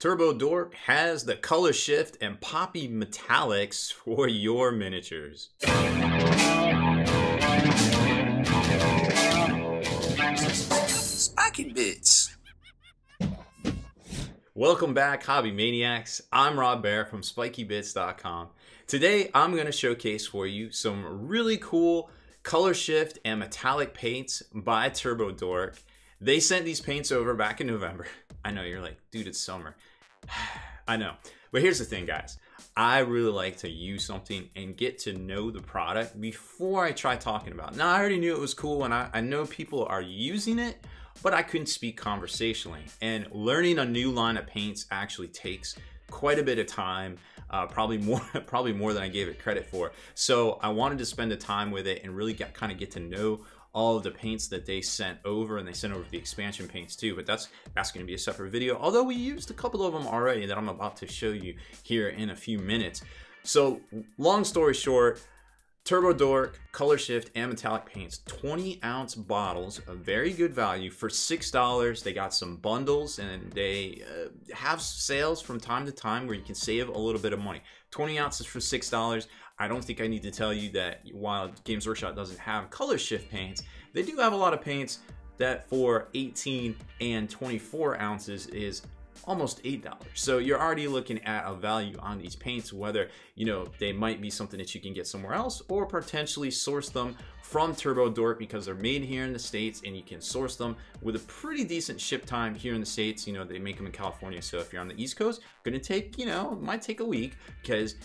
Turbo Dork has the color shift and poppy metallics for your miniatures. Spikey Bits. Welcome back, Hobby Maniacs. I'm Rob Baer from SpikeyBits.com. Today, I'm going to showcase for you some really cool color shift and metallic paints by Turbo Dork. They sent these paints over back in November. I know you're like, dude, it's summer. I know. But here's the thing, guys. I really like to use something and get to know the product before I try talking about it. Now, I already knew it was cool and I, I know people are using it, but I couldn't speak conversationally. And learning a new line of paints actually takes quite a bit of time, uh, probably more probably more than I gave it credit for. So I wanted to spend the time with it and really get kind of get to know all of the paints that they sent over and they sent over the expansion paints too but that's that's going to be a separate video although we used a couple of them already that I'm about to show you here in a few minutes so long story short Turbo Dork, Color Shift, and Metallic Paints, 20 ounce bottles, a very good value for $6. They got some bundles and they uh, have sales from time to time where you can save a little bit of money. 20 ounces for $6. I don't think I need to tell you that while Games Workshop doesn't have Color Shift paints, they do have a lot of paints that for 18 and 24 ounces is almost $8. So you're already looking at a value on these paints, whether, you know, they might be something that you can get somewhere else or potentially source them from Turbo Dork because they're made here in the States and you can source them with a pretty decent ship time here in the States. You know, they make them in California. So if you're on the East Coast, gonna take, you know, might take a week because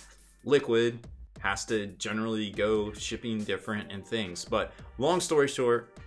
liquid has to generally go shipping different and things. But long story short,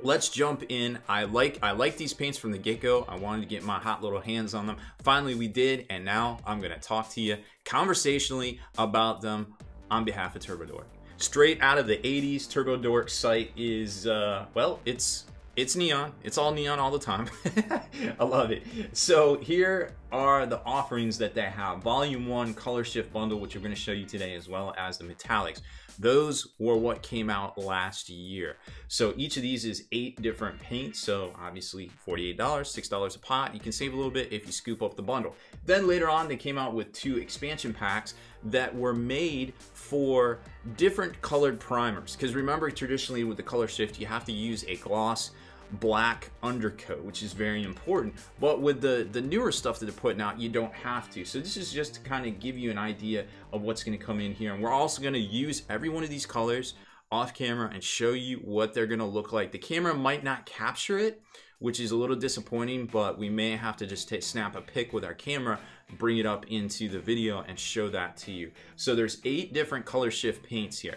let's jump in. I like I like these paints from the get-go. I wanted to get my hot little hands on them. Finally, we did, and now I'm gonna talk to you conversationally about them on behalf of Turbo Dork. Straight out of the 80s, Turbo Dork site is, uh, well, it's it's neon. It's all neon all the time. I love it. So here are the offerings that they have. Volume 1 Color Shift Bundle, which we're going to show you today, as well as the metallics. Those were what came out last year. So each of these is eight different paints. So obviously $48, $6 a pot. You can save a little bit if you scoop up the bundle. Then later on, they came out with two expansion packs that were made for different colored primers. Because remember, traditionally with the color shift, you have to use a gloss black undercoat, which is very important. But with the, the newer stuff that they're putting out, you don't have to. So this is just to kind of give you an idea of what's going to come in here. And we're also going to use every one of these colors off camera and show you what they're going to look like. The camera might not capture it, which is a little disappointing, but we may have to just snap a pic with our camera, bring it up into the video and show that to you. So there's eight different color shift paints here.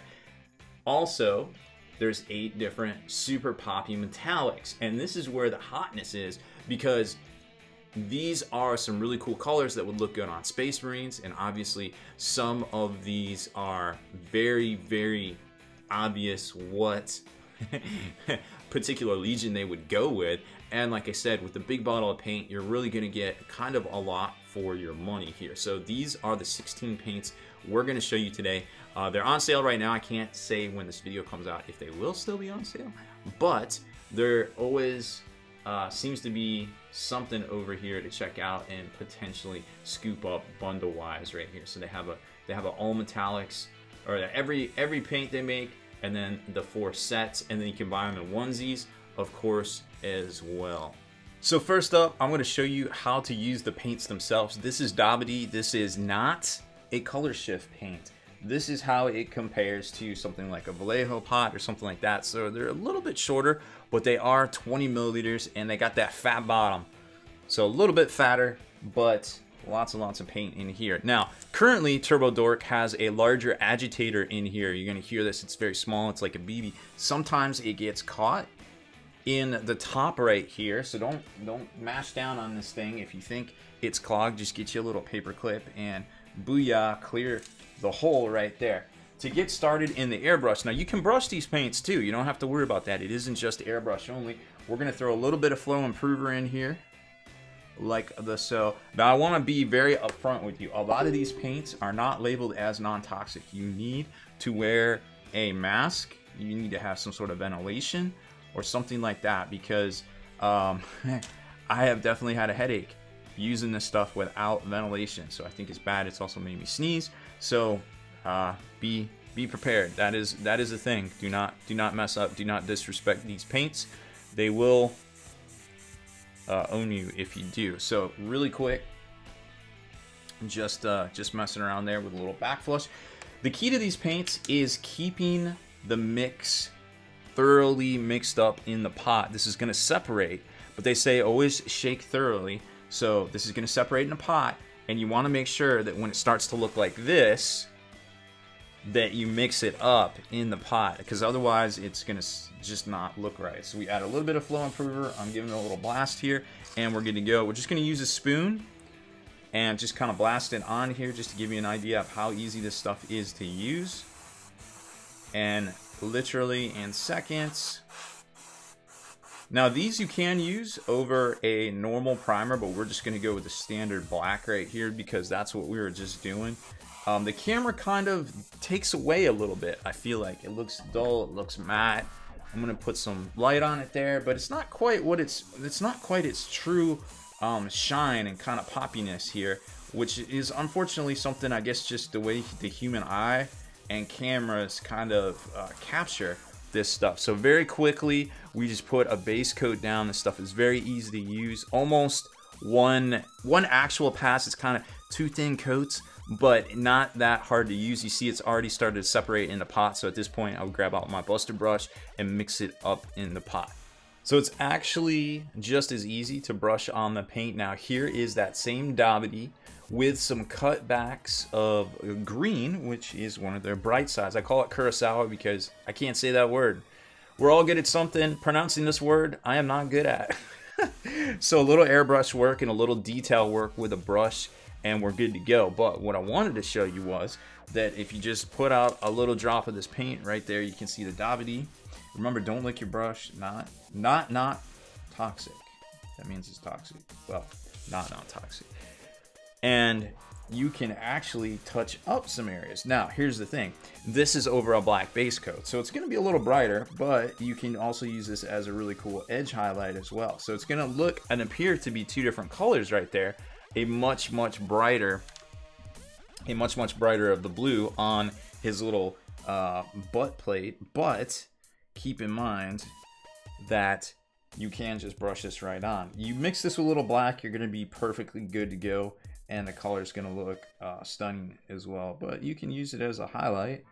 Also, there's eight different super poppy metallics. And this is where the hotness is because these are some really cool colors that would look good on Space Marines. And obviously some of these are very, very obvious what particular legion they would go with. And like I said, with the big bottle of paint, you're really gonna get kind of a lot for your money here. So these are the 16 paints we're gonna show you today. Uh, they're on sale right now. I can't say when this video comes out if they will still be on sale, but there always uh, seems to be something over here to check out and potentially scoop up bundle wise right here. So they have a they have a all metallics or every every paint they make and then the four sets and then you can buy them in onesies of course as well. So first up, I'm going to show you how to use the paints themselves. This is Dabity. This is not a color shift paint. This is how it compares to something like a Vallejo pot or something like that. So they're a little bit shorter, but they are 20 milliliters and they got that fat bottom. So a little bit fatter, but lots and lots of paint in here. Now, currently Turbo Dork has a larger agitator in here. You're gonna hear this, it's very small, it's like a BB. Sometimes it gets caught in the top right here. So don't, don't mash down on this thing. If you think it's clogged, just get you a little paper clip and booyah, clear the hole right there. To get started in the airbrush, now you can brush these paints too. You don't have to worry about that. It isn't just airbrush only. We're gonna throw a little bit of flow improver in here like the so. Now I wanna be very upfront with you. A lot of these paints are not labeled as non-toxic. You need to wear a mask. You need to have some sort of ventilation or something like that because um, I have definitely had a headache using this stuff without ventilation. So I think it's bad. It's also made me sneeze. So uh, be be prepared. That is that is a thing. Do not do not mess up. Do not disrespect these paints. They will uh, own you if you do. So really quick, just uh, just messing around there with a little backflush. The key to these paints is keeping the mix thoroughly mixed up in the pot. This is going to separate, but they say always shake thoroughly. So this is going to separate in a pot, and you want to make sure that when it starts to look like this, that you mix it up in the pot, because otherwise it's going to just not look right. So we add a little bit of flow improver. I'm giving it a little blast here, and we're to go. We're just going to use a spoon and just kind of blast it on here just to give you an idea of how easy this stuff is to use. And literally in seconds. Now these you can use over a normal primer, but we're just going to go with the standard black right here because that's what we were just doing. Um, the camera kind of takes away a little bit. I feel like it looks dull, it looks matte. I'm gonna put some light on it there, but it's not quite what it's. It's not quite its true um, shine and kind of poppiness here, which is unfortunately something I guess just the way the human eye and cameras kind of uh, capture this stuff. So very quickly, we just put a base coat down. This stuff is very easy to use. Almost one one actual pass. It's kind of two thin coats, but not that hard to use. You see it's already started to separate in the pot. So at this point, I'll grab out my buster brush and mix it up in the pot. So it's actually just as easy to brush on the paint. Now here is that same Dabity with some cutbacks of green, which is one of their bright sides. I call it Kurosawa because I can't say that word. We're all good at something. Pronouncing this word, I am not good at. so a little airbrush work and a little detail work with a brush and we're good to go. But what I wanted to show you was that if you just put out a little drop of this paint right there, you can see the Dabity Remember, don't lick your brush. Not, not, not toxic. That means it's toxic. Well, not not toxic. And you can actually touch up some areas. Now, here's the thing. This is over a black base coat, so it's going to be a little brighter, but you can also use this as a really cool edge highlight as well. So it's going to look and appear to be two different colors right there. A much, much brighter, a much, much brighter of the blue on his little uh, butt plate, but keep in mind that you can just brush this right on. You mix this with a little black, you're going to be perfectly good to go, and the color is going to look uh, stunning as well. But you can use it as a highlight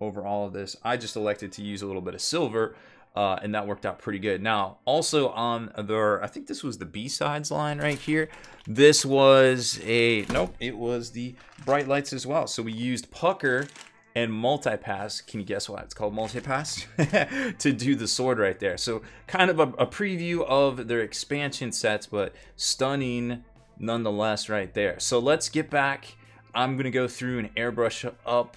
over all of this. I just elected to use a little bit of silver, uh, and that worked out pretty good. Now, also on the, I think this was the B-sides line right here. This was a, nope, it was the bright lights as well. So we used pucker and multipass. Can you guess why it's called multipass? to do the sword right there. So kind of a, a, preview of their expansion sets, but stunning nonetheless right there. So let's get back. I'm gonna go through and airbrush up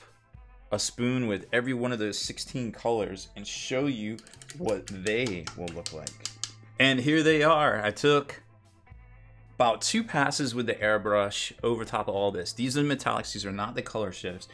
a spoon with every one of those 16 colors and show you what they will look like. And here they are. I took about two passes with the airbrush over top of all this. These are the metallics, these are not the color shifts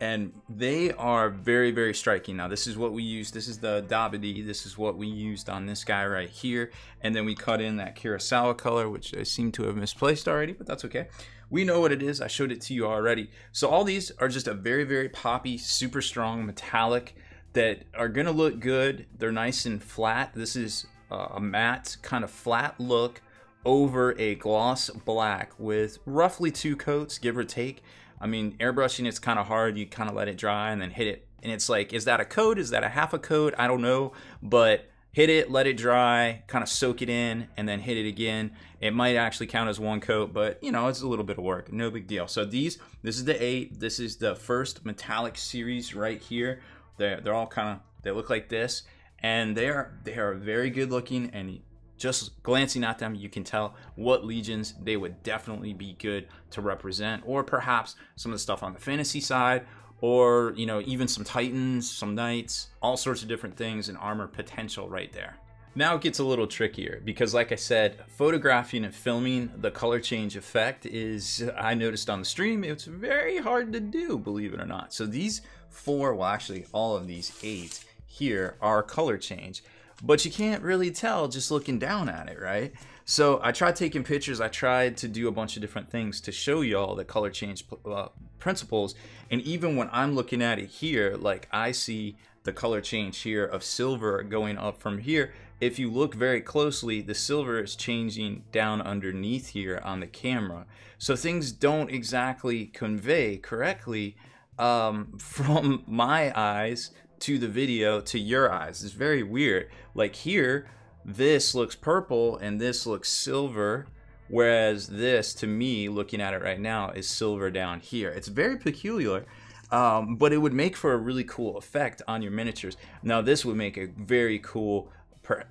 and they are very very striking. Now this is what we use. This is the Dabity this is what we used on this guy right here. And then we cut in that Kurosawa color which I seem to have misplaced already but that's okay. We know what it is. I showed it to you already. So all these are just a very very poppy super strong metallic that are gonna look good. They're nice and flat. This is uh, a matte kind of flat look over a gloss black with roughly two coats give or take I mean, airbrushing it's kind of hard. You kind of let it dry and then hit it, and it's like, is that a coat? Is that a half a coat? I don't know, but hit it, let it dry, kind of soak it in, and then hit it again. It might actually count as one coat, but you know, it's a little bit of work. No big deal. So these, this is the eight. This is the first metallic series right here. They're, they're all kind of, they look like this. And they are, they are very good looking and just glancing at them, you can tell what legions they would definitely be good to represent, or perhaps some of the stuff on the fantasy side, or you know, even some titans, some knights, all sorts of different things and armor potential right there. Now it gets a little trickier because, like I said, photographing and filming the color change effect is, I noticed on the stream, it's very hard to do, believe it or not. So these four, well, actually, all of these eight here are color change. But you can't really tell just looking down at it, right? So I tried taking pictures. I tried to do a bunch of different things to show y'all the color change uh, principles. And even when I'm looking at it here, like I see the color change here of silver going up from here. If you look very closely, the silver is changing down underneath here on the camera. So things don't exactly convey correctly um, from my eyes to the video to your eyes. It's very weird. Like here, this looks purple and this looks silver whereas this to me looking at it right now is silver down here it's very peculiar um, but it would make for a really cool effect on your miniatures now this would make a very cool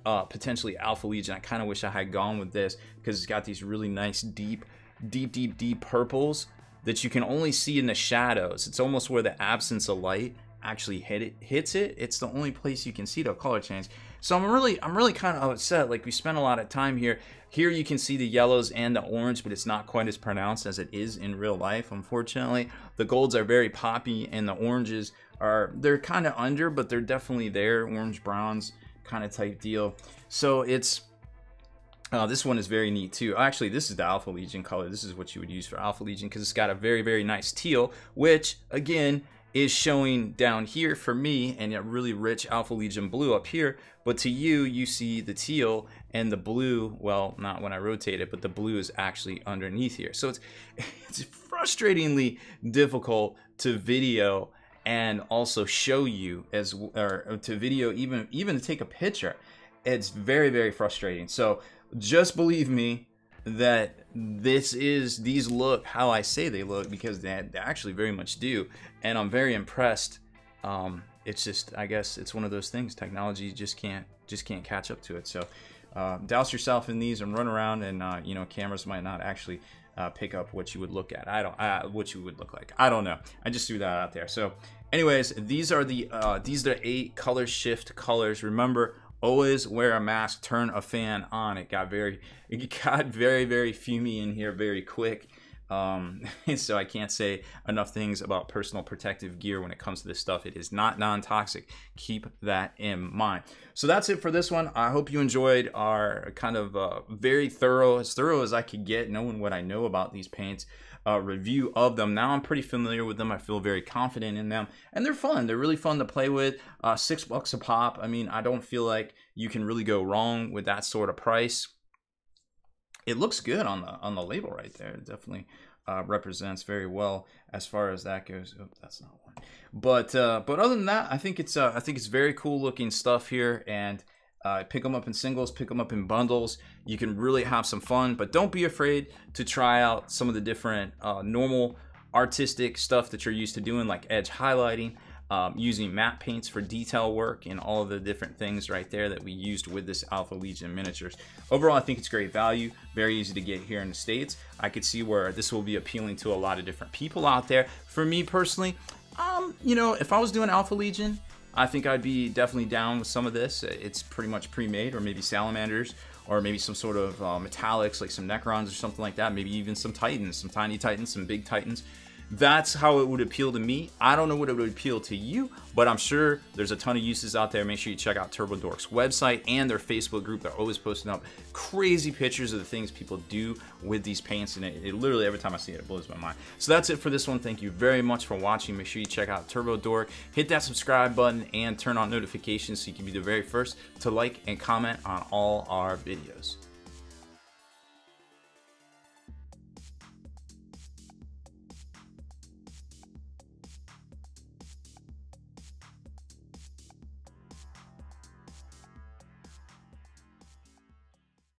uh, potentially alpha legion i kind of wish i had gone with this because it's got these really nice deep deep deep deep purples that you can only see in the shadows it's almost where the absence of light actually hit it hits it it's the only place you can see the color change. So i'm really i'm really kind of upset like we spent a lot of time here. Here you can see the yellows and the orange but it's not quite as pronounced as it is in real life unfortunately. The golds are very poppy and the oranges are they're kind of under but they're definitely there. Orange browns kind of type deal. So it's uh, this one is very neat too. Actually, this is the Alpha Legion color. This is what you would use for Alpha Legion because it's got a very, very nice teal, which again is showing down here for me and a really rich Alpha Legion blue up here. But to you, you see the teal and the blue, well, not when I rotate it, but the blue is actually underneath here. So it's, it's frustratingly difficult to video and also show you as, or to video, even, even to take a picture. It's very, very frustrating. So just believe me, that this is these look how I say they look because they, actually very much do, and I'm very impressed. Um, it's just I guess it's one of those things. Technology just can't just can't catch up to it. So uh, douse yourself in these and run around, and uh, you know cameras might not actually uh, pick up what you would look at. I don't what you would look like. I don't know. I just threw that out there. So anyways, these are the uh, these are the eight color shift colors. Remember always wear a mask turn a fan on. It got very it got very very fumy in here very quick um, so I can't say enough things about personal protective gear when it comes to this stuff. It is not non-toxic. Keep that in mind. So that's it for this one. I hope you enjoyed our kind of uh, very thorough, as thorough as I could get, knowing what I know about these paints uh, review of them. Now I'm pretty familiar with them. I feel very confident in them, and they're fun. They're really fun to play with. Uh, six bucks a pop. I mean, I don't feel like you can really go wrong with that sort of price. It looks good on the on the label right there. It definitely uh, represents very well as far as that goes. Oh, that's not one. But uh, but other than that, I think it's uh, I think it's very cool looking stuff here, and uh, pick them up in singles, pick them up in bundles. You can really have some fun, but don't be afraid to try out some of the different uh, normal artistic stuff that you're used to doing, like edge highlighting, um, using matte paints for detail work, and all of the different things right there that we used with this Alpha Legion miniatures. Overall, I think it's great value, very easy to get here in the States. I could see where this will be appealing to a lot of different people out there. For me personally, um, you know, if I was doing Alpha Legion, I think I'd be definitely down with some of this. It's pretty much pre-made, or maybe salamanders, or maybe some sort of uh, metallics, like some Necrons or something like that. Maybe even some Titans, some tiny Titans, some big Titans. That's how it would appeal to me. I don't know what it would appeal to you, but I'm sure there's a ton of uses out there. Make sure you check out Turbo Dork's website and their Facebook group. They're always posting up crazy pictures of the things people do with these paints, and it, it literally every time I see it, it blows my mind. So that's it for this one. Thank you very much for watching. Make sure you check out Turbo Dork. Hit that subscribe button and turn on notifications so you can be the very first to like and comment on all our videos.